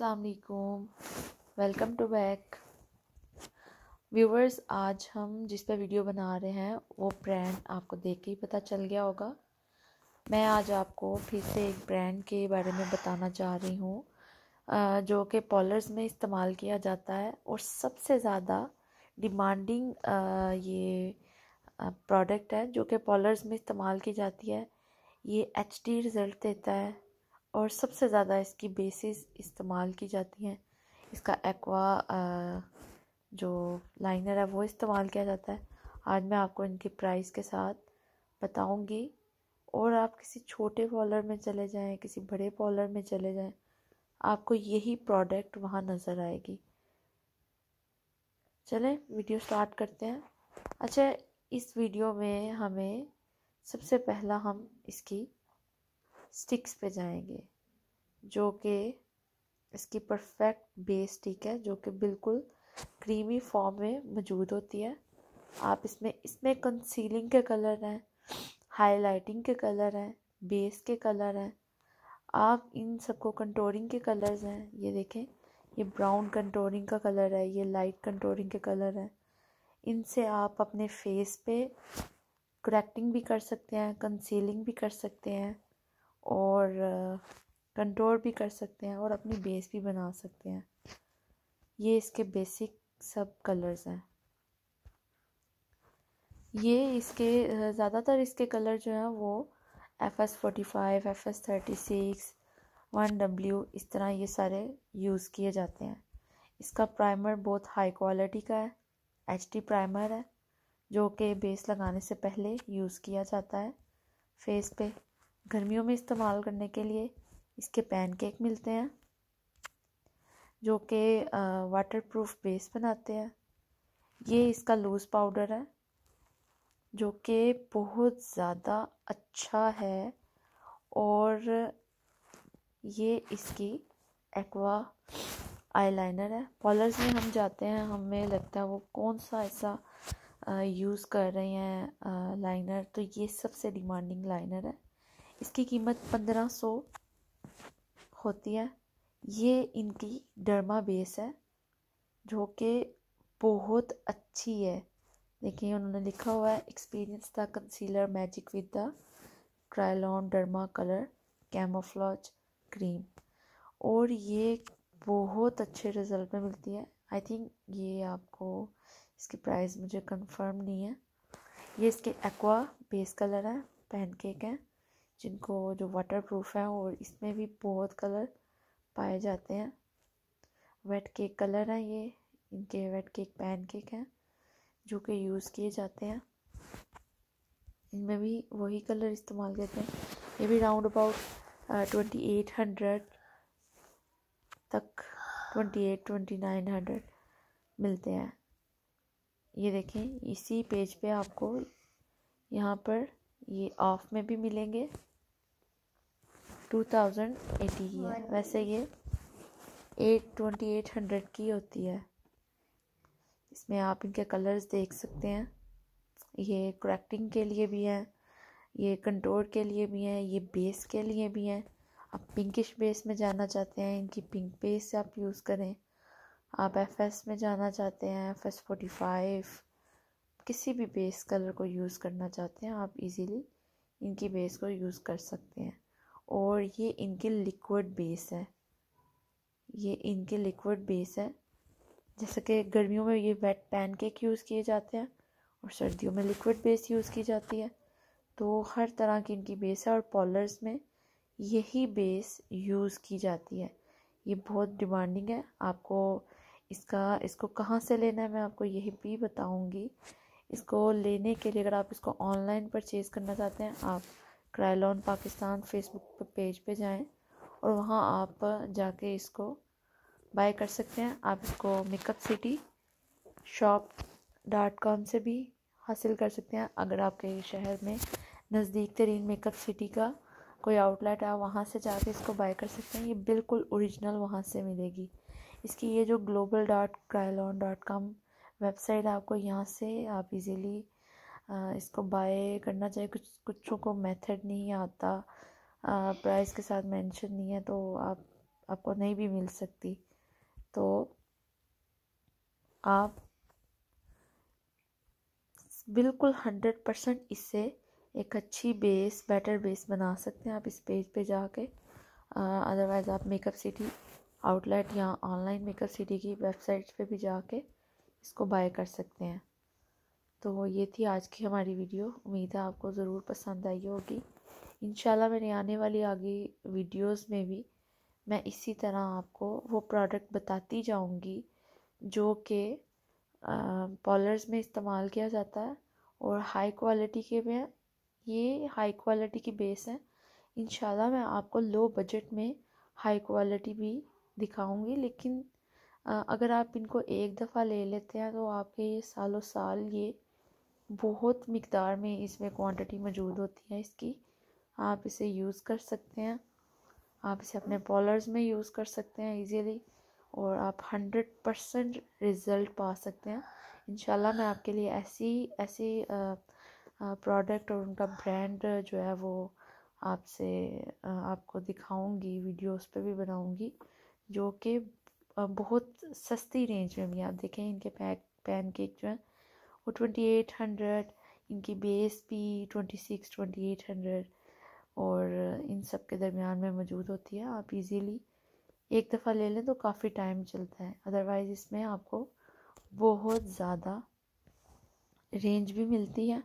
अस्सलाम वालेकुम to back viewers आज हम जिस पर वीडियो बना रहे हैं, वो ब्रांड आपको देख के ही पता चल गया होगा। मैं आज आपको फिर से एक ब्रांड के बारे में बताना चाह रही हूँ जो कि पॉलर्स में इस्तेमाल किया जाता है और सबसे ज़्यादा डिमांडिंग ये प्रोडक्ट है जो कि पॉलर्स में इस्तेमाल की जाती है। ये एच डी रिज़ल्ट देता है। और सबसे ज़्यादा इसकी बेसिस इस्तेमाल की जाती हैं। इसका एक्वा जो लाइनर है, वो इस्तेमाल किया जाता है। आज मैं आपको इनके प्राइस के साथ बताऊँगी। और आप किसी छोटे पॉलर में चले जाएँ, किसी बड़े पॉलर में चले जाएँ, आपको यही प्रोडक्ट वहाँ नज़र आएगी। चलें वीडियो स्टार्ट करते हैं। अच्छा इस वीडियो में हमें सबसे पहला हम इसकी स्टिक्स पे जाएँगे, जो कि इसकी परफेक्ट बेस स्टिक है, जो कि बिल्कुल क्रीमी फॉर्म में मौजूद होती है। आप इसमें इसमें कंसीलिंग के कलर हैं हाईलाइटिंग के कलर हैं बेस के कलर हैं। आप इन सबको कंटोरिंग के कलर्स हैं, ये देखें, ये ब्राउन कंटोरिंग का कलर है, ये लाइट कंटोरिंग के कलर हैं। इनसे आप अपने फेस पे करेक्टिंग भी कर सकते हैं कंसीलिंग भी कर सकते हैं। और कंट्रोल भी कर सकते हैं और अपनी बेस भी बना सकते हैं। ये इसके बेसिक सब कलर्स हैं। ये इसके ज़्यादातर इसके कलर जो हैं वो F S forty five F S thirty six one W इस तरह ये सारे यूज़ किए जाते हैं। इसका प्राइमर बहुत हाई क्वालिटी का है एच डी प्राइमर है, जो कि बेस लगाने से पहले यूज़ किया जाता है फेस पे। गर्मियों में इस्तेमाल करने के लिए इसके पैनकेक मिलते हैं, जो कि वाटर प्रूफ बेस बनाते हैं। ये इसका लूज़ पाउडर है, जो कि बहुत ज़्यादा अच्छा है और ये इसकी एक्वा आईलाइनर है। पॉलर्स में हम जाते हैं, हमें लगता है वो कौन सा ऐसा यूज़ कर रहे हैं लाइनर तो ये सबसे डिमांडिंग लाइनर है। इसकी कीमत पंद्रह सौ होती है। ये इनकी डर्मा बेस है, जो कि बहुत अच्छी है। देखिए, उन्होंने लिखा हुआ है experience the concealer magic with the Kryolan derma colour camouflage cream और ये बहुत अच्छे रिज़ल्ट में मिलती है। आई थिंक ये आपको इसकी प्राइस मुझे कंफर्म नहीं है। ये इसके एक्वा बेस कलर है पैनकेक है। जिनको जो वाटर प्रूफ है और इसमें भी बहुत कलर पाए जाते हैं। वेट केक कलर हैं ये, इनके वेट केक पैन केक हैं, जो कि यूज़ किए जाते हैं। इनमें भी वही कलर इस्तेमाल करते हैं। ये भी round about twenty eight hundred तक twenty eight twenty nine hundred मिलते हैं। ये देखें, इसी पेज पे आपको यहाँ पर ये ऑफ़ में भी मिलेंगे। टू थाउज़ेंड एटी की है। वैसे ये एट ट्वेंटी एट हंड्रेड की होती है। इसमें आप इनके कलर्स देख सकते हैं। ये क्रैक्टिंग के लिए भी हैं, ये कंटोर के लिए भी हैं, ये बेस के लिए भी हैं। आप पिंकिश बेस में जाना चाहते हैं, इनकी पिंक बेस आप यूज़ करें। आप एफ़ एस में जाना चाहते हैं एफ़ एस फोर्टी फाइव किसी भी बेस कलर को यूज़ करना चाहते हैं, आप इजीली इनकी बेस को यूज़ कर सकते हैं। और ये इनके लिक्विड बेस है। ये इनके लिक्विड बेस है। जैसे कि गर्मियों में ये वेट पैनकेक यूज़ किए जाते हैं और सर्दियों में लिक्विड बेस यूज़ की जाती है। तो हर तरह की इनकी बेस है और पॉलर्स में यही बेस यूज़ की जाती है। ये बहुत डिमांडिंग है। आपको इसका, इसको कहाँ से लेना है मैं आपको यही भी बताऊँगी। इसको लेने के लिए अगर आप इसको ऑनलाइन परचेज़ करना चाहते हैं, आप क्राइलॉन पाकिस्तान फेसबुक पेज पे जाएँ और वहाँ आप जाके इसको बाय कर सकते हैं। आप इसको makeup city shop dot com से भी हासिल कर सकते हैं। अगर आपके शहर में नज़दीक तरीन मेकअप सिटी का कोई आउटलेट है, वहाँ से जाके इसको बाय कर सकते हैं। ये बिल्कुल ओरिजिनल वहाँ से मिलेगी। इसकी ये जो global dot Kryolan dot com website आपको यहाँ से आप इजीली इसको बाय करना चाहिए। कुछ, कुछों को मेथड नहीं आता। प्राइस के साथ मेंशन नहीं है तो आप, आपको नहीं भी मिल सकती। तो आप बिल्कुल हंड्रेड परसेंट इससे एक अच्छी बेस बेटर बेस बना सकते हैं आप इस पेज पे जाके। अदरवाइज़ आप मेकअप सिटी आउटलेट या ऑनलाइन मेकअप सिटी की वेबसाइट पे भी जाके इसको बाय कर सकते हैं। तो ये थी आज की हमारी वीडियो। उम्मीद है आपको ज़रूर पसंद आई होगी। इन मेरे आने वाली आगे वीडियोस में भी मैं इसी तरह आपको वो प्रोडक्ट बताती जाऊँगी जो कि पॉलर्स में इस्तेमाल किया जाता है और हाई क्वालिटी के में ये हाई क्वालिटी की बेस है। इन मैं आपको लो बजट में हाई क्वालिटी भी दिखाऊँगी, लेकिन अगर आप इनको एक दफ़ा ले लेते हैं तो आपके ये सालों साल ये बहुत मकदार में इसमें क्वांटिटी मौजूद होती है इसकी। आप इसे यूज़ कर सकते हैं। आप इसे अपने पॉलर्स में यूज़ कर सकते हैं इजीली और आप हंड्रेड परसेंट रिज़ल्ट पा सकते हैं। इन मैं आपके लिए ऐसी ऐसी प्रोडक्ट और उनका ब्रांड जो है वो आपसे आपको दिखाऊँगी वीडियोस पे भी बनाऊँगी, जो कि बहुत सस्ती रेंज में भी आप देखें इनके पैक पैन केक जो है वो ट्वेंटी एट हंड्रेड इनकी बेस भी twenty six twenty eight hundred और इन सब के दरमियान में मौजूद होती है, आप इजीली एक दफ़ा ले लें तो काफ़ी टाइम चलता है। अदरवाइज़ इसमें आपको बहुत ज़्यादा रेंज भी मिलती है।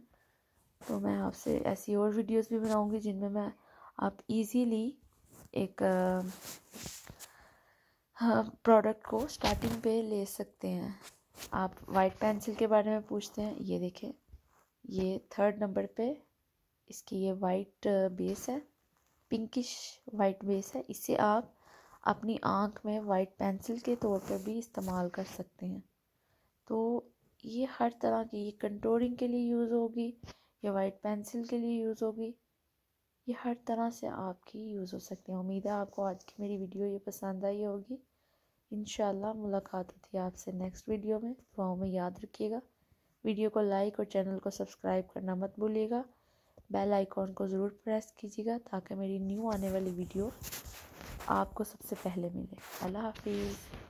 तो मैं आपसे ऐसी और वीडियोस भी बनाऊँगी जिनमें मैं आप इजीली एक प्रोडक्ट को स्टार्टिंग पे ले सकते हैं। आप वाइट पेंसिल के बारे में पूछते हैं, ये देखें, ये थर्ड नंबर पे, इसकी ये वाइट बेस है पिंकिश वाइट बेस है, इसे आप अपनी आँख में वाइट पेंसिल के तौर पर भी इस्तेमाल कर सकते हैं। तो ये हर तरह की, ये कंट्रोलिंग के लिए यूज़ होगी, या वाइट पेंसिल के लिए यूज़ होगी, ये हर तरह से आपकी यूज़ हो सकती है। उम्मीद है आपको आज की मेरी वीडियो ये पसंद आई होगी। इन मुलाकात होती है आपसे नेक्स्ट वीडियो में। दुआओं में याद रखिएगा। वीडियो को लाइक और चैनल को सब्सक्राइब करना मत भूलिएगा। बेल आइकॉन को ज़रूर प्रेस कीजिएगा ताकि मेरी न्यू आने वाली वीडियो आपको सबसे पहले मिले। अल्लाह हाफिज़।